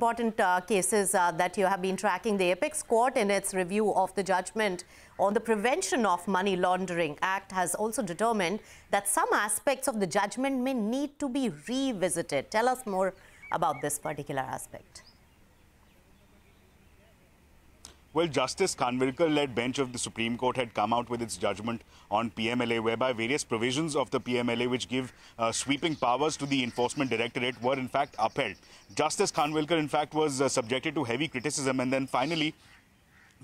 important uh, cases uh, that you have been tracking. The Apex Court, in its review of the judgment on the Prevention of Money Laundering Act, has also determined that some aspects of the judgment may need to be revisited. Tell us more about this particular aspect. Well, Justice Khanwilkar-led bench of the Supreme Court had come out with its judgment on PMLA, whereby various provisions of the PMLA, which give uh, sweeping powers to the Enforcement Directorate, were in fact upheld. Justice Khanwilkar, in fact, was uh, subjected to heavy criticism, and then finally,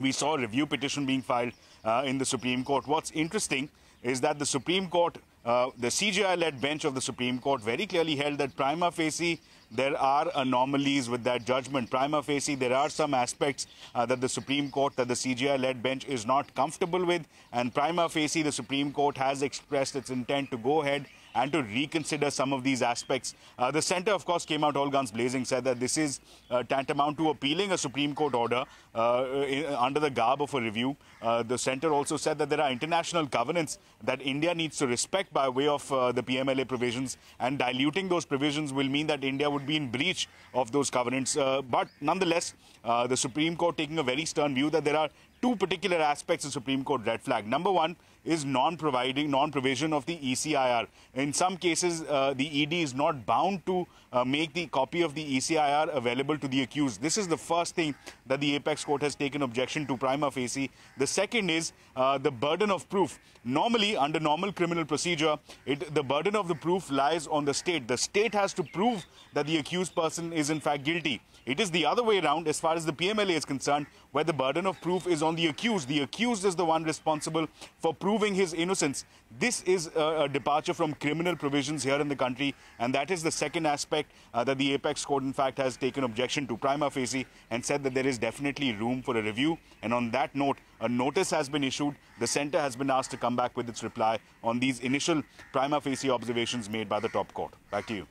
we saw a review petition being filed uh, in the Supreme Court. What's interesting is that the Supreme Court, uh, the CJI-led bench of the Supreme Court, very clearly held that prima facie there are anomalies with that judgment. Prima facie, there are some aspects uh, that the Supreme Court, that the CJI-led bench is not comfortable with, and prima facie, the Supreme Court has expressed its intent to go ahead and to reconsider some of these aspects. Uh, the centre, of course, came out all guns blazing, said that this is uh, tantamount to appealing a Supreme Court order uh, in, under the garb of a review. Uh, the centre also said that there are international covenants that India needs to respect by way of uh, the PMLA provisions, and diluting those provisions will mean that India would be in breach of those covenants. But nonetheless, the Supreme Court taking a very stern view that there are two particular aspects of Supreme Court red flag. Number one is non-providing, non-provision of the ECIR. In some cases, uh, the ED is not bound to uh, make the copy of the ECIR available to the accused. This is the first thing that the Apex Court has taken objection to prima facie. The second is uh, the burden of proof. Normally, under normal criminal procedure, it, the burden of the proof lies on the state. The state has to prove that the accused person is in fact guilty. It is the other way around as far as the PMLA is concerned, where the burden of proof is on the accused. The accused is the one responsible for proving his innocence. This is a, departure from criminal provisions here in the country, and that is the second aspect uh, that the Apex Court, in fact, has taken objection to prima facie and said that there is definitely room for a review. And on that note, a notice has been issued. The centre has been asked to come back with its reply on these initial prima facie observations made by the top court. Back to you.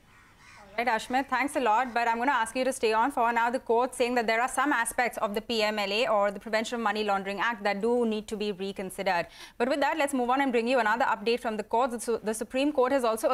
Right, Ashmit, thanks a lot. But I'm going to ask you to stay on for now. The court saying that there are some aspects of the PMLA or the Prevention of Money Laundering Act that do need to be reconsidered. But with that, let's move on and bring you another update from the court. The Supreme Court has also